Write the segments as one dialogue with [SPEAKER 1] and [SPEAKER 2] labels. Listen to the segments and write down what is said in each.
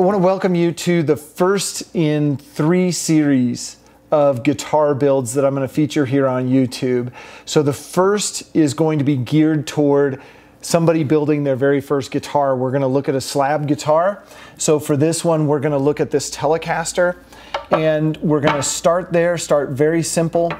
[SPEAKER 1] I want to welcome you to the first in three series of guitar builds that I'm going to feature here on YouTube. So the first is going to be geared toward somebody building their very first guitar. We're going to look at a slab guitar. So for this one, we're going to look at this Telecaster and we're going to start there, start very simple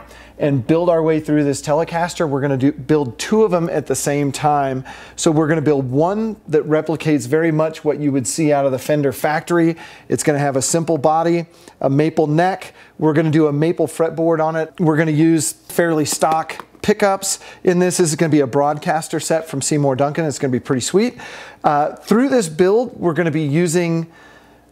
[SPEAKER 1] and build our way through this Telecaster. We're going to do, build two of them at the same time. So we're going to build one that replicates very much what you would see out of the Fender factory. It's going to have a simple body, a maple neck. We're going to do a maple fretboard on it. We're going to use fairly stock pickups in this. This is going to be a broadcaster set from Seymour Duncan. It's going to be pretty sweet. Uh, through this build, we're going to be using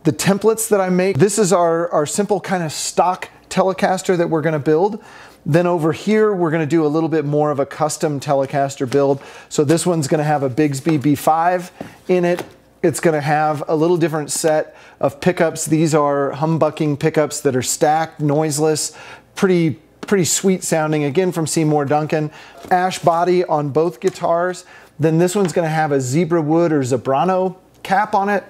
[SPEAKER 1] the templates that I make. This is our, our simple kind of stock Telecaster that we're going to build. Then over here, we're gonna do a little bit more of a custom Telecaster build. So this one's gonna have a Bigsby B5 in it. It's gonna have a little different set of pickups. These are humbucking pickups that are stacked, noiseless, pretty pretty sweet sounding, again from Seymour Duncan. Ash body on both guitars. Then this one's gonna have a zebra wood or zebrano cap on it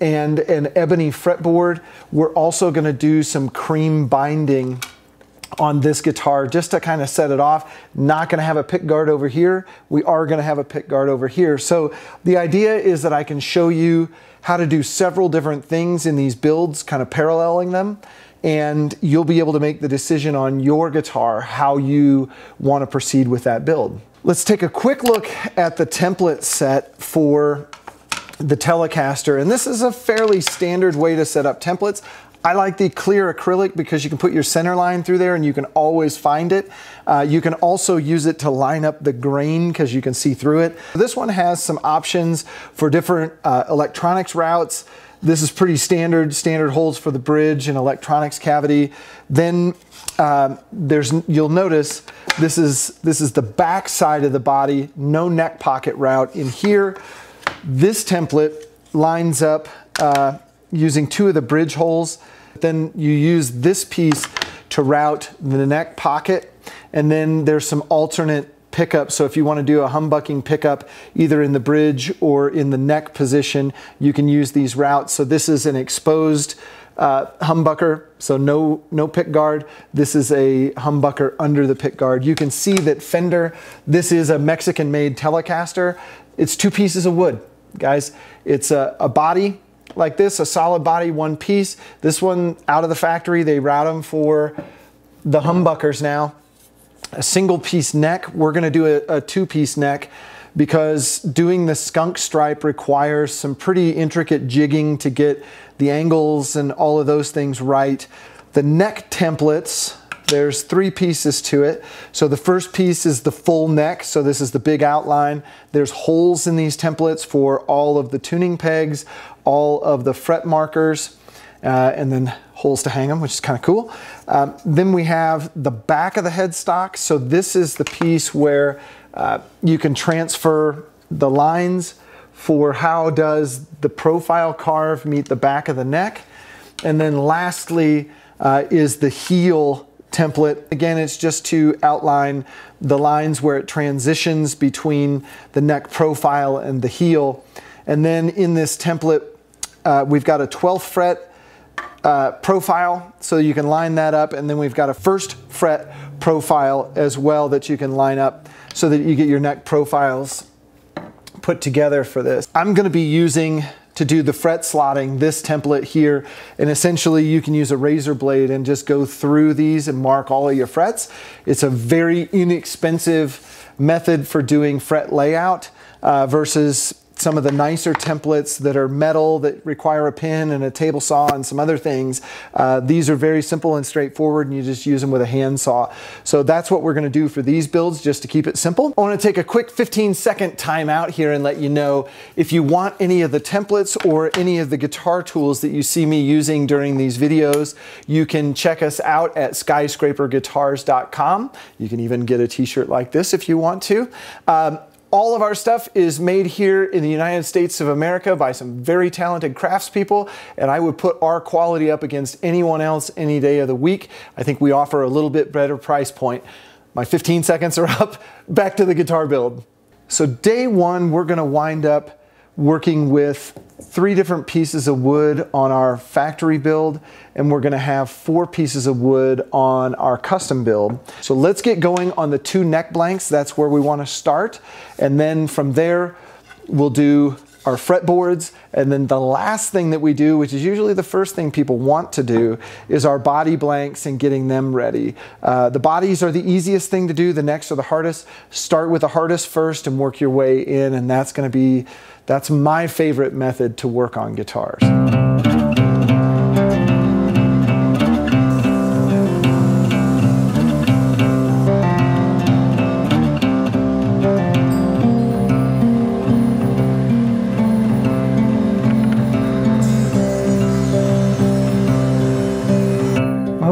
[SPEAKER 1] and an ebony fretboard. We're also gonna do some cream binding on this guitar just to kind of set it off. Not gonna have a pick guard over here. We are gonna have a pick guard over here. So the idea is that I can show you how to do several different things in these builds, kind of paralleling them. And you'll be able to make the decision on your guitar how you want to proceed with that build. Let's take a quick look at the template set for the Telecaster. And this is a fairly standard way to set up templates. I like the clear acrylic because you can put your center line through there and you can always find it. Uh, you can also use it to line up the grain because you can see through it. This one has some options for different uh, electronics routes. This is pretty standard, standard holes for the bridge and electronics cavity. Then um, there's, you'll notice this is, this is the back side of the body, no neck pocket route in here. This template lines up uh, using two of the bridge holes then you use this piece to route the neck pocket. And then there's some alternate pickup. So if you want to do a humbucking pickup either in the bridge or in the neck position, you can use these routes. So this is an exposed uh, humbucker, so no, no pick guard. This is a humbucker under the pick guard. You can see that Fender, this is a Mexican made Telecaster. It's two pieces of wood, guys. It's a, a body like this, a solid body, one piece. This one out of the factory, they route them for the humbuckers now. A single piece neck, we're gonna do a, a two piece neck because doing the skunk stripe requires some pretty intricate jigging to get the angles and all of those things right. The neck templates, there's three pieces to it. So the first piece is the full neck. So this is the big outline. There's holes in these templates for all of the tuning pegs, all of the fret markers, uh, and then holes to hang them, which is kind of cool. Um, then we have the back of the headstock. So this is the piece where uh, you can transfer the lines for how does the profile carve meet the back of the neck. And then lastly uh, is the heel template. Again, it's just to outline the lines where it transitions between the neck profile and the heel. And then in this template, uh, we've got a 12th fret uh, profile, so you can line that up. And then we've got a first fret profile as well that you can line up so that you get your neck profiles put together for this. I'm gonna be using to do the fret slotting, this template here. And essentially you can use a razor blade and just go through these and mark all of your frets. It's a very inexpensive method for doing fret layout uh, versus some of the nicer templates that are metal that require a pin and a table saw and some other things. Uh, these are very simple and straightforward and you just use them with a handsaw. So that's what we're gonna do for these builds just to keep it simple. I wanna take a quick 15 second time out here and let you know if you want any of the templates or any of the guitar tools that you see me using during these videos, you can check us out at skyscraperguitars.com. You can even get a t-shirt like this if you want to. Um, all of our stuff is made here in the United States of America by some very talented craftspeople, and I would put our quality up against anyone else any day of the week. I think we offer a little bit better price point. My 15 seconds are up. Back to the guitar build. So day one, we're gonna wind up working with three different pieces of wood on our factory build, and we're gonna have four pieces of wood on our custom build. So let's get going on the two neck blanks. That's where we wanna start. And then from there, we'll do our fretboards, and then the last thing that we do, which is usually the first thing people want to do, is our body blanks and getting them ready. Uh, the bodies are the easiest thing to do, the necks are the hardest. Start with the hardest first and work your way in, and that's gonna be, that's my favorite method to work on guitars.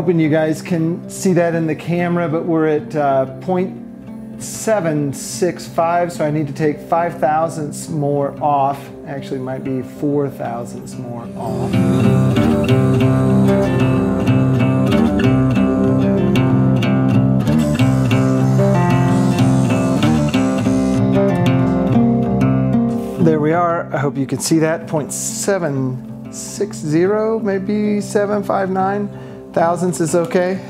[SPEAKER 1] hoping you guys can see that in the camera, but we're at uh, 0.765, so I need to take 5 thousandths more off. Actually, might be 4 thousandths more off. There we are. I hope you can see that. 0.760, maybe 759 thousandths is okay.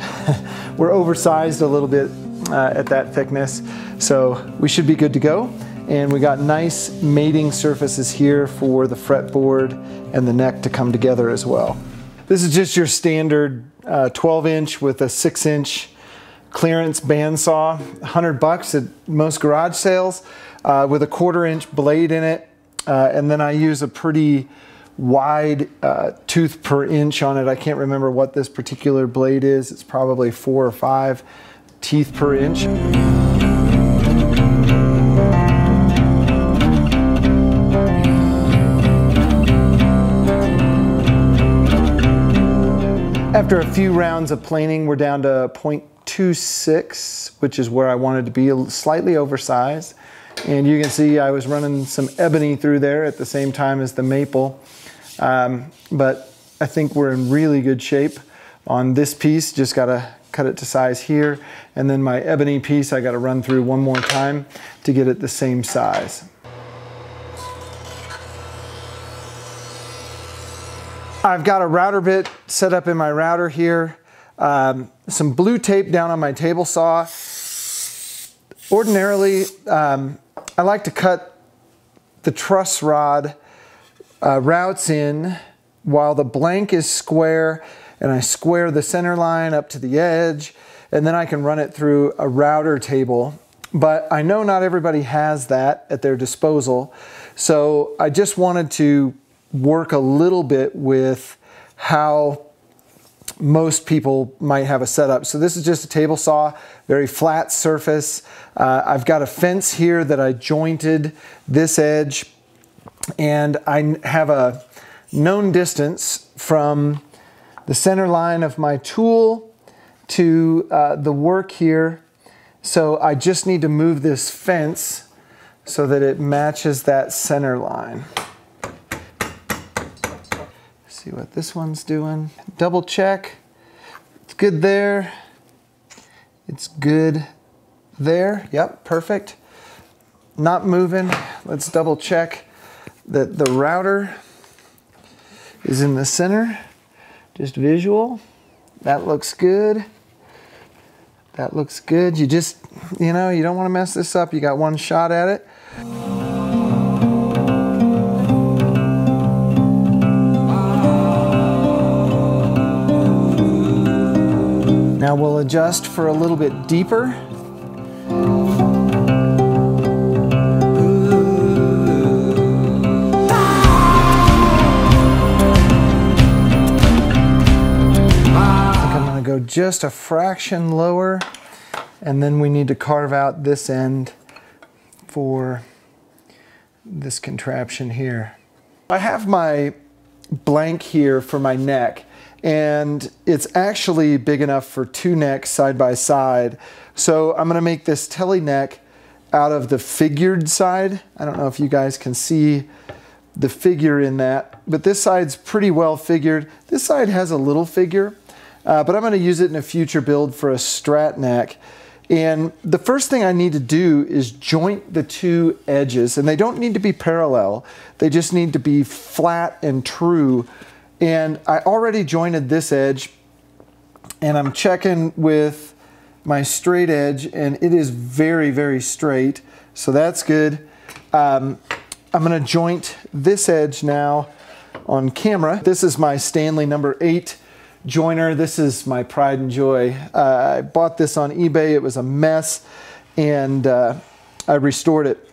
[SPEAKER 1] We're oversized a little bit uh, at that thickness, so we should be good to go. And we got nice mating surfaces here for the fretboard and the neck to come together as well. This is just your standard uh, 12 inch with a six inch clearance bandsaw, 100 bucks at most garage sales uh, with a quarter inch blade in it. Uh, and then I use a pretty wide uh, tooth per inch on it. I can't remember what this particular blade is. It's probably four or five teeth per inch. After a few rounds of planing, we're down to 0.26, which is where I wanted to be, slightly oversized. And you can see I was running some ebony through there at the same time as the maple. Um, but I think we're in really good shape on this piece. Just got to cut it to size here. And then my ebony piece, I got to run through one more time to get it the same size. I've got a router bit set up in my router here. Um, some blue tape down on my table saw. Ordinarily, um, I like to cut the truss rod uh, routes in while the blank is square and I square the center line up to the edge and then I can run it through a router table. But I know not everybody has that at their disposal. So I just wanted to work a little bit with how most people might have a setup. So this is just a table saw, very flat surface. Uh, I've got a fence here that I jointed this edge and I have a known distance from the center line of my tool to uh, the work here. So I just need to move this fence so that it matches that center line. See what this one's doing. Double check. It's good there. It's good there. Yep, perfect. Not moving. Let's double check that the router is in the center, just visual. That looks good. That looks good. You just, you know, you don't want to mess this up. You got one shot at it. Now we'll adjust for a little bit deeper. Just a fraction lower and then we need to carve out this end for this contraption here. I have my blank here for my neck and it's actually big enough for two necks side by side. So I'm gonna make this Tele neck out of the figured side. I don't know if you guys can see the figure in that, but this side's pretty well figured. This side has a little figure, uh, but I'm going to use it in a future build for a strat neck. And the first thing I need to do is joint the two edges, and they don't need to be parallel. They just need to be flat and true. And I already jointed this edge, and I'm checking with my straight edge, and it is very, very straight. So that's good. Um, I'm gonna joint this edge now on camera. This is my Stanley number eight joiner. This is my pride and joy. Uh, I bought this on eBay. It was a mess, and uh, I restored it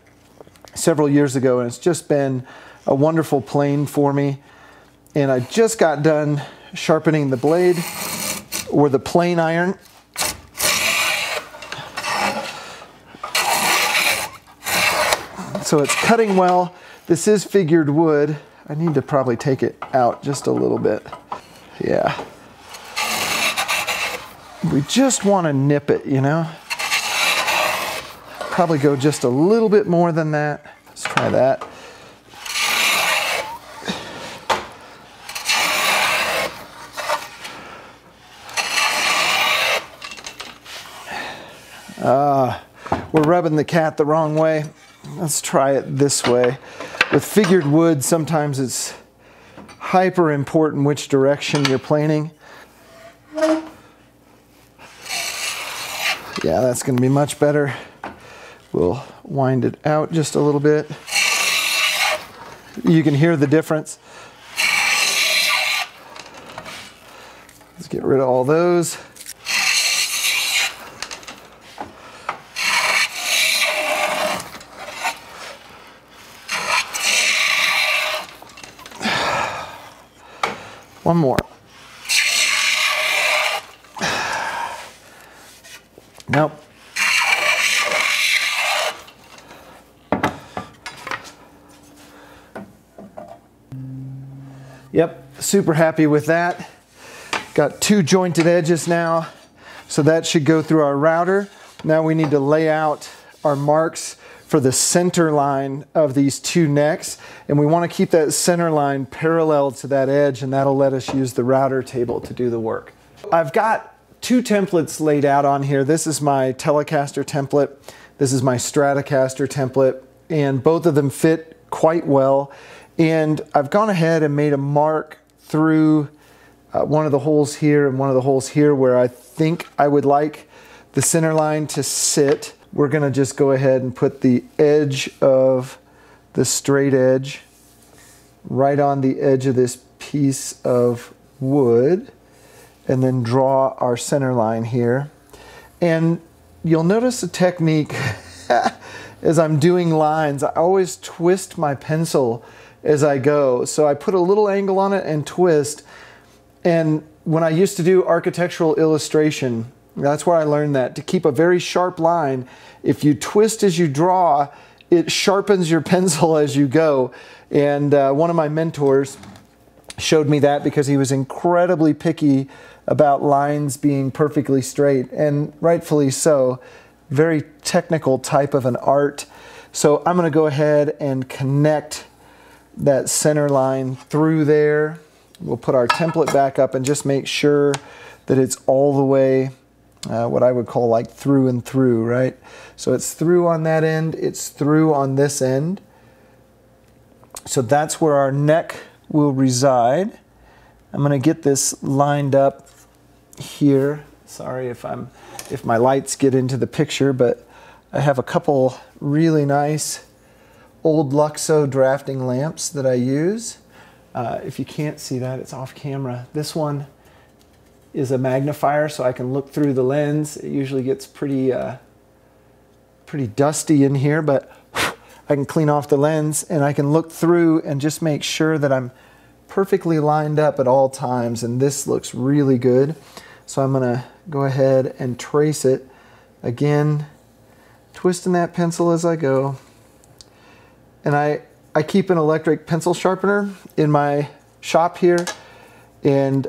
[SPEAKER 1] several years ago, and it's just been a wonderful plane for me. And I just got done sharpening the blade or the plane iron. So it's cutting well. This is figured wood. I need to probably take it out just a little bit. Yeah. We just want to nip it, you know? Probably go just a little bit more than that. Let's try that. Uh, we're rubbing the cat the wrong way. Let's try it this way. With figured wood, sometimes it's hyper important which direction you're planing. Yeah, that's gonna be much better. We'll wind it out just a little bit. You can hear the difference. Let's get rid of all those. One more. Nope. Yep, super happy with that. Got two jointed edges now, so that should go through our router. Now we need to lay out our marks for the center line of these two necks. And we want to keep that center line parallel to that edge and that'll let us use the router table to do the work. I've got two templates laid out on here. This is my Telecaster template. This is my Stratocaster template and both of them fit quite well. And I've gone ahead and made a mark through uh, one of the holes here and one of the holes here where I think I would like the center line to sit we're going to just go ahead and put the edge of the straight edge right on the edge of this piece of wood and then draw our center line here. And you'll notice a technique as I'm doing lines. I always twist my pencil as I go. So I put a little angle on it and twist. And when I used to do architectural illustration, that's where I learned that. To keep a very sharp line, if you twist as you draw, it sharpens your pencil as you go. And uh, one of my mentors showed me that because he was incredibly picky about lines being perfectly straight, and rightfully so. Very technical type of an art. So I'm going to go ahead and connect that center line through there. We'll put our template back up and just make sure that it's all the way uh, what I would call like through and through, right? So it's through on that end, it's through on this end. So that's where our neck will reside. I'm going to get this lined up here. Sorry if I'm if my lights get into the picture, but I have a couple really nice old Luxo drafting lamps that I use. Uh, if you can't see that, it's off camera. This one is a magnifier so I can look through the lens. It usually gets pretty, uh, pretty dusty in here, but I can clean off the lens and I can look through and just make sure that I'm perfectly lined up at all times. And this looks really good. So I'm gonna go ahead and trace it. Again, twisting that pencil as I go. And I, I keep an electric pencil sharpener in my shop here. And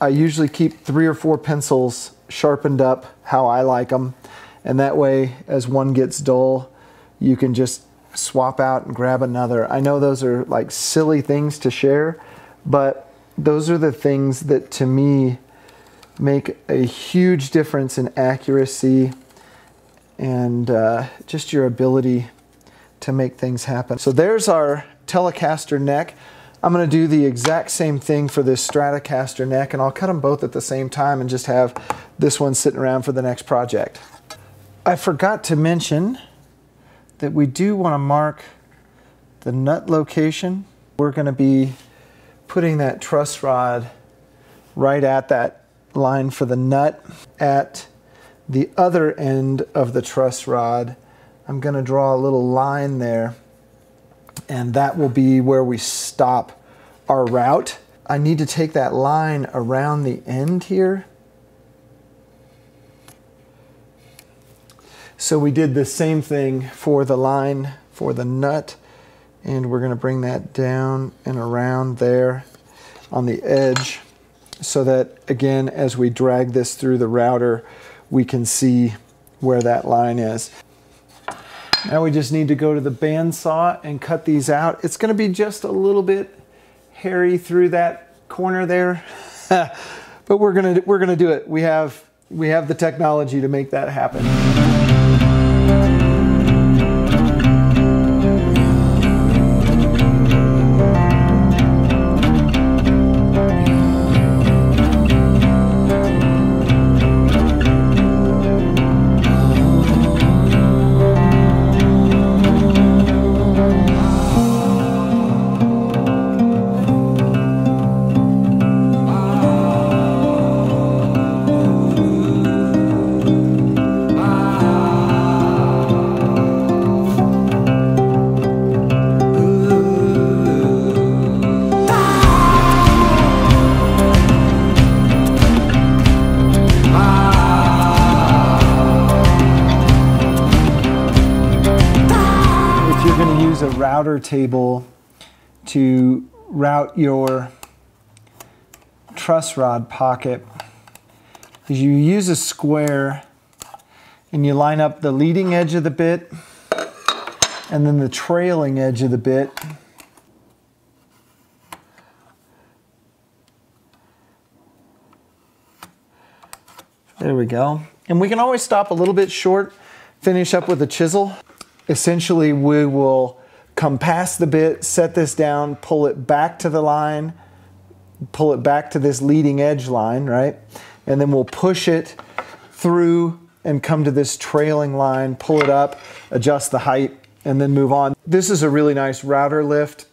[SPEAKER 1] I usually keep three or four pencils sharpened up how I like them. And that way, as one gets dull, you can just swap out and grab another. I know those are like silly things to share, but those are the things that to me make a huge difference in accuracy and uh, just your ability to make things happen. So there's our Telecaster neck. I'm going to do the exact same thing for this Stratocaster neck and I'll cut them both at the same time and just have this one sitting around for the next project. I forgot to mention that we do want to mark the nut location. We're going to be putting that truss rod right at that line for the nut. At the other end of the truss rod, I'm going to draw a little line there and that will be where we stop our route. I need to take that line around the end here. So we did the same thing for the line for the nut and we're going to bring that down and around there on the edge so that again as we drag this through the router we can see where that line is. Now we just need to go to the bandsaw and cut these out. It's going to be just a little bit hairy through that corner there, but we're going to we're going to do it. We have we have the technology to make that happen. Router table to route your truss rod pocket is you use a square and you line up the leading edge of the bit and then the trailing edge of the bit. There we go. And we can always stop a little bit short, finish up with a chisel. Essentially, we will come past the bit, set this down, pull it back to the line, pull it back to this leading edge line, right? And then we'll push it through and come to this trailing line, pull it up, adjust the height, and then move on. This is a really nice router lift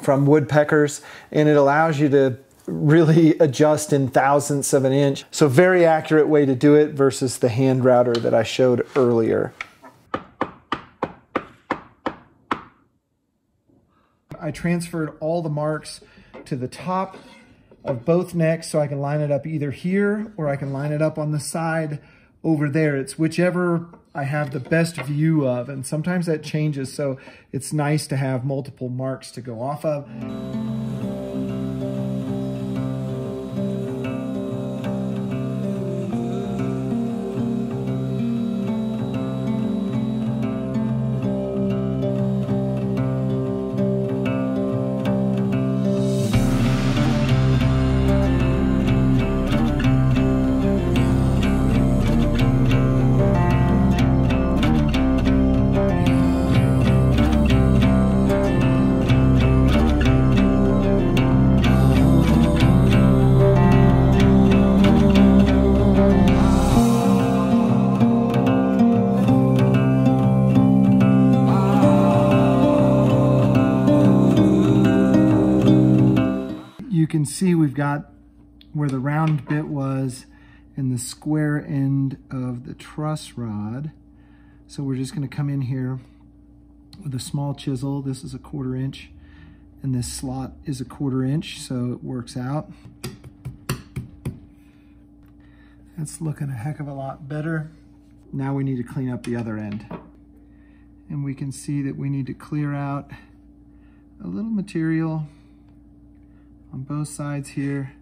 [SPEAKER 1] from Woodpeckers, and it allows you to really adjust in thousandths of an inch. So very accurate way to do it versus the hand router that I showed earlier. I transferred all the marks to the top of both necks so I can line it up either here or I can line it up on the side over there. It's whichever I have the best view of and sometimes that changes so it's nice to have multiple marks to go off of. See we've got where the round bit was in the square end of the truss rod. So we're just gonna come in here with a small chisel. This is a quarter inch and this slot is a quarter inch, so it works out. That's looking a heck of a lot better. Now we need to clean up the other end. And we can see that we need to clear out a little material on both sides here.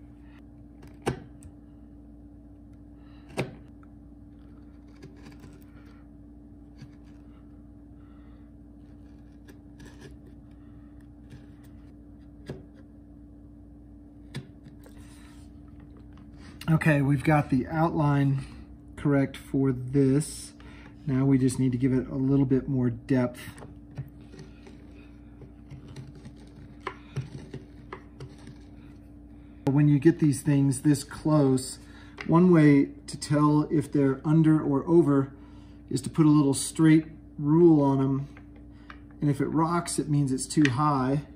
[SPEAKER 1] Okay, we've got the outline correct for this. Now we just need to give it a little bit more depth. When you get these things this close, one way to tell if they're under or over is to put a little straight rule on them. And if it rocks, it means it's too high.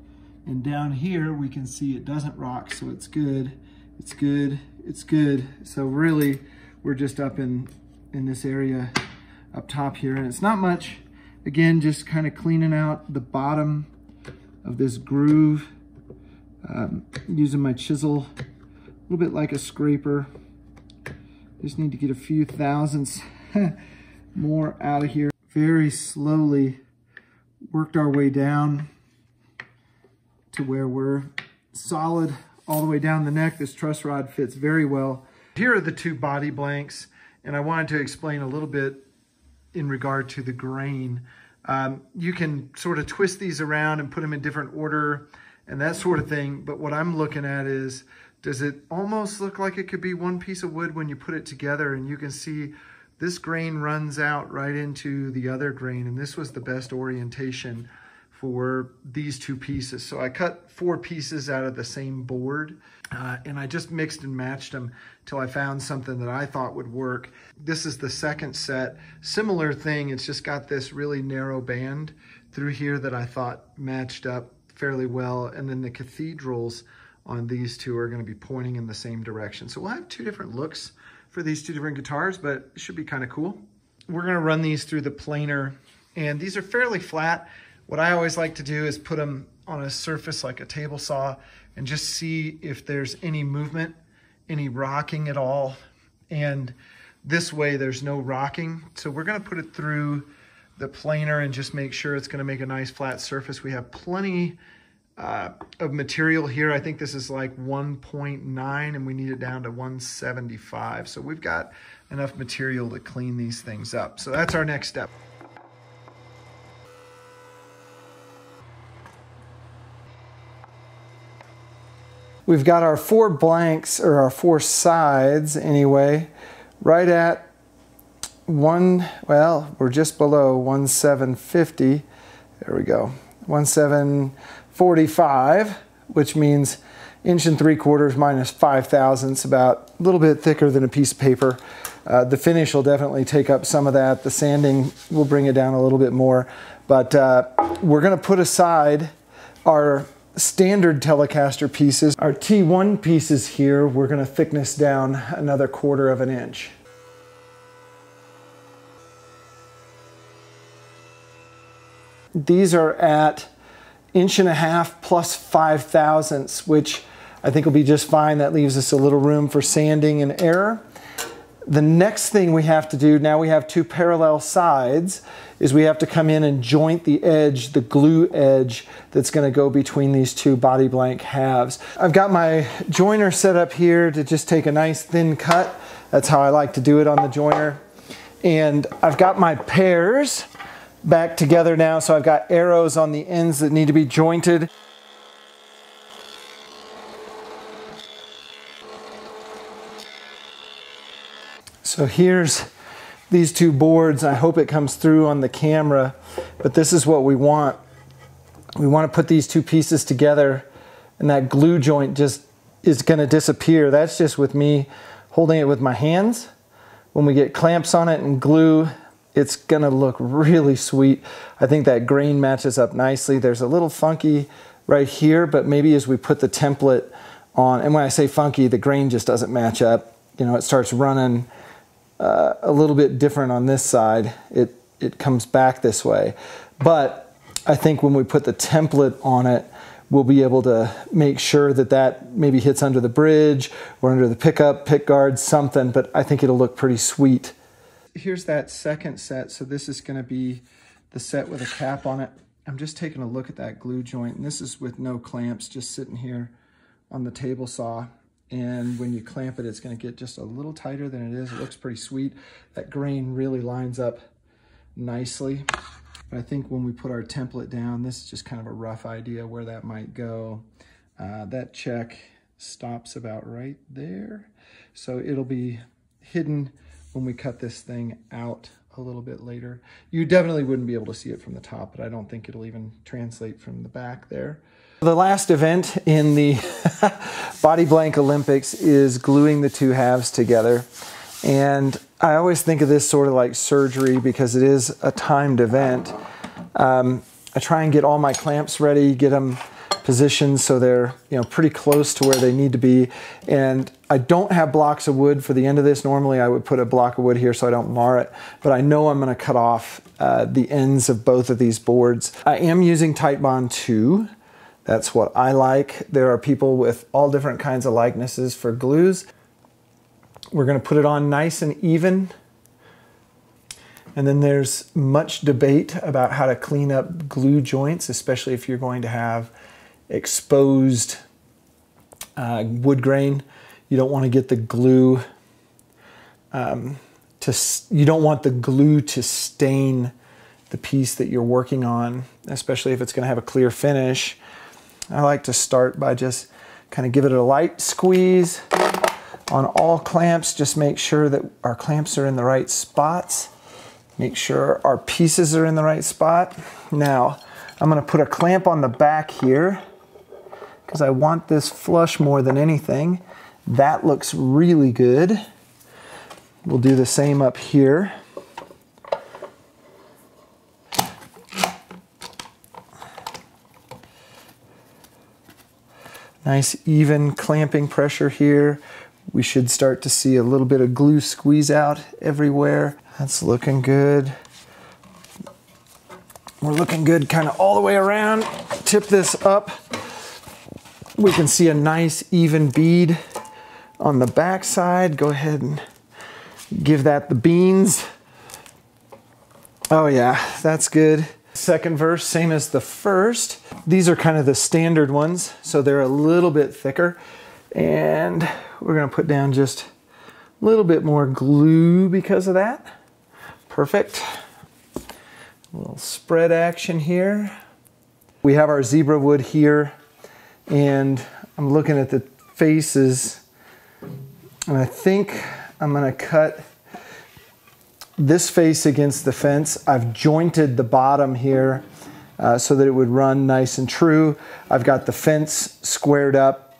[SPEAKER 1] And down here, we can see it doesn't rock, so it's good. It's good, it's good. So really, we're just up in, in this area up top here. And it's not much. Again, just kind of cleaning out the bottom of this groove. Um, using my chisel, a little bit like a scraper. Just need to get a few thousandths more out of here. Very slowly worked our way down to where we're solid all the way down the neck. This truss rod fits very well. Here are the two body blanks, and I wanted to explain a little bit in regard to the grain. Um, you can sort of twist these around and put them in different order and that sort of thing. But what I'm looking at is, does it almost look like it could be one piece of wood when you put it together and you can see this grain runs out right into the other grain. And this was the best orientation for these two pieces. So I cut four pieces out of the same board uh, and I just mixed and matched them till I found something that I thought would work. This is the second set. Similar thing, it's just got this really narrow band through here that I thought matched up fairly well. And then the cathedrals on these two are gonna be pointing in the same direction. So we'll have two different looks for these two different guitars, but it should be kind of cool. We're gonna run these through the planer and these are fairly flat. What I always like to do is put them on a surface like a table saw and just see if there's any movement, any rocking at all. And this way there's no rocking. So we're gonna put it through the planer and just make sure it's gonna make a nice flat surface. We have plenty uh, of material here. I think this is like 1.9 and we need it down to 175. So we've got enough material to clean these things up. So that's our next step. We've got our four blanks, or our four sides anyway, right at one, well, we're just below 1750. There we go. 1745, which means inch and three quarters minus five thousandths, about a little bit thicker than a piece of paper. Uh, the finish will definitely take up some of that. The sanding will bring it down a little bit more. But uh, we're gonna put aside our standard Telecaster pieces. Our T1 pieces here, we're gonna thickness down another quarter of an inch. These are at inch and a half plus five thousandths, which I think will be just fine. That leaves us a little room for sanding and error. The next thing we have to do, now we have two parallel sides, is we have to come in and joint the edge, the glue edge that's gonna go between these two body blank halves. I've got my joiner set up here to just take a nice thin cut. That's how I like to do it on the joiner. And I've got my pairs back together now. So I've got arrows on the ends that need to be jointed. So here's these two boards. I hope it comes through on the camera, but this is what we want. We want to put these two pieces together and that glue joint just is going to disappear. That's just with me holding it with my hands. When we get clamps on it and glue, it's gonna look really sweet. I think that grain matches up nicely. There's a little funky right here, but maybe as we put the template on, and when I say funky, the grain just doesn't match up. You know, it starts running uh, a little bit different on this side. It, it comes back this way. But I think when we put the template on it, we'll be able to make sure that that maybe hits under the bridge or under the pickup, pick guard, something, but I think it'll look pretty sweet here's that second set. So this is gonna be the set with a cap on it. I'm just taking a look at that glue joint and this is with no clamps, just sitting here on the table saw. And when you clamp it, it's gonna get just a little tighter than it is. It looks pretty sweet. That grain really lines up nicely. But I think when we put our template down, this is just kind of a rough idea where that might go. Uh, that check stops about right there. So it'll be hidden when we cut this thing out a little bit later. You definitely wouldn't be able to see it from the top, but I don't think it'll even translate from the back there. The last event in the Body Blank Olympics is gluing the two halves together. And I always think of this sort of like surgery because it is a timed event. Um, I try and get all my clamps ready, get them positioned so they're you know pretty close to where they need to be. And I don't have blocks of wood for the end of this. Normally I would put a block of wood here so I don't mar it, but I know I'm gonna cut off uh, the ends of both of these boards. I am using Titebond 2. That's what I like. There are people with all different kinds of likenesses for glues. We're going to put it on nice and even. And then there's much debate about how to clean up glue joints, especially if you're going to have exposed uh, wood grain. You don't want to get the glue um, to, you don't want the glue to stain the piece that you're working on, especially if it's going to have a clear finish. I like to start by just kind of give it a light squeeze on all clamps. Just make sure that our clamps are in the right spots. Make sure our pieces are in the right spot. Now, I'm gonna put a clamp on the back here because I want this flush more than anything. That looks really good. We'll do the same up here. Nice even clamping pressure here. We should start to see a little bit of glue squeeze out everywhere. That's looking good. We're looking good kind of all the way around. Tip this up. We can see a nice even bead on the back side. Go ahead and give that the beans. Oh yeah, that's good. Second verse, same as the first. These are kind of the standard ones, so they're a little bit thicker. And we're gonna put down just a little bit more glue because of that. Perfect. A little spread action here. We have our zebra wood here, and I'm looking at the faces, and I think I'm gonna cut this face against the fence. I've jointed the bottom here uh, so that it would run nice and true. I've got the fence squared up.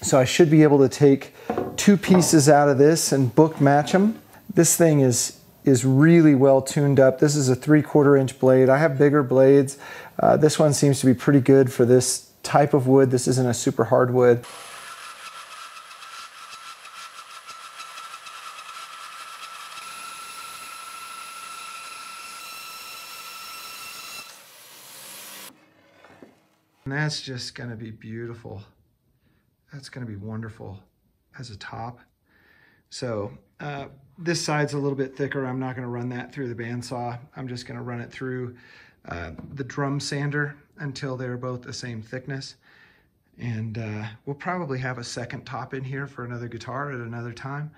[SPEAKER 1] So I should be able to take two pieces out of this and book match them. This thing is, is really well tuned up. This is a three quarter inch blade. I have bigger blades. Uh, this one seems to be pretty good for this type of wood. This isn't a super hard wood. And that's just gonna be beautiful. That's gonna be wonderful as a top. So uh, this side's a little bit thicker. I'm not gonna run that through the bandsaw. I'm just gonna run it through uh, the drum sander until they're both the same thickness. And uh, we'll probably have a second top in here for another guitar at another time.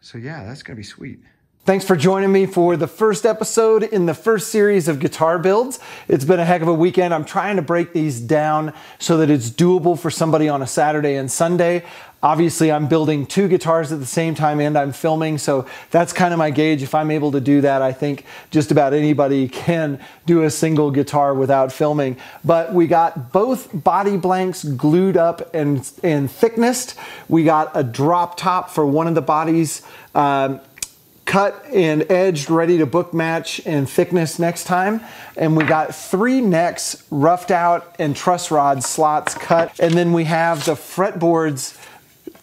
[SPEAKER 1] So yeah, that's gonna be sweet. Thanks for joining me for the first episode in the first series of guitar builds. It's been a heck of a weekend. I'm trying to break these down so that it's doable for somebody on a Saturday and Sunday. Obviously, I'm building two guitars at the same time and I'm filming, so that's kind of my gauge. If I'm able to do that, I think just about anybody can do a single guitar without filming. But we got both body blanks glued up and, and thicknessed. We got a drop top for one of the bodies. Um, cut and edged, ready to book match and thickness next time. And we got three necks roughed out and truss rod slots cut. And then we have the fretboards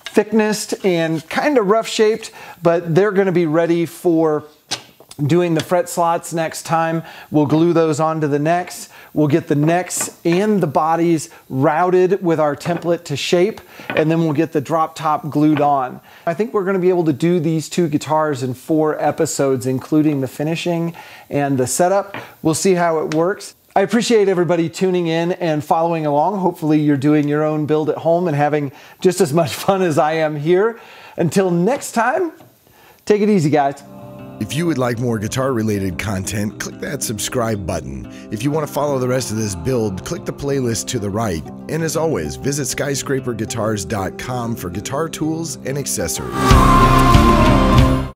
[SPEAKER 1] thicknessed and kind of rough shaped, but they're gonna be ready for doing the fret slots next time. We'll glue those onto the necks. We'll get the necks and the bodies routed with our template to shape, and then we'll get the drop top glued on. I think we're gonna be able to do these two guitars in four episodes, including the finishing and the setup. We'll see how it works. I appreciate everybody tuning in and following along. Hopefully you're doing your own build at home and having just as much fun as I am here. Until next time, take it easy, guys.
[SPEAKER 2] If you would like more guitar related content, click that subscribe button. If you want to follow the rest of this build, click the playlist to the right. And as always, visit skyscraperguitars.com for guitar tools and accessories.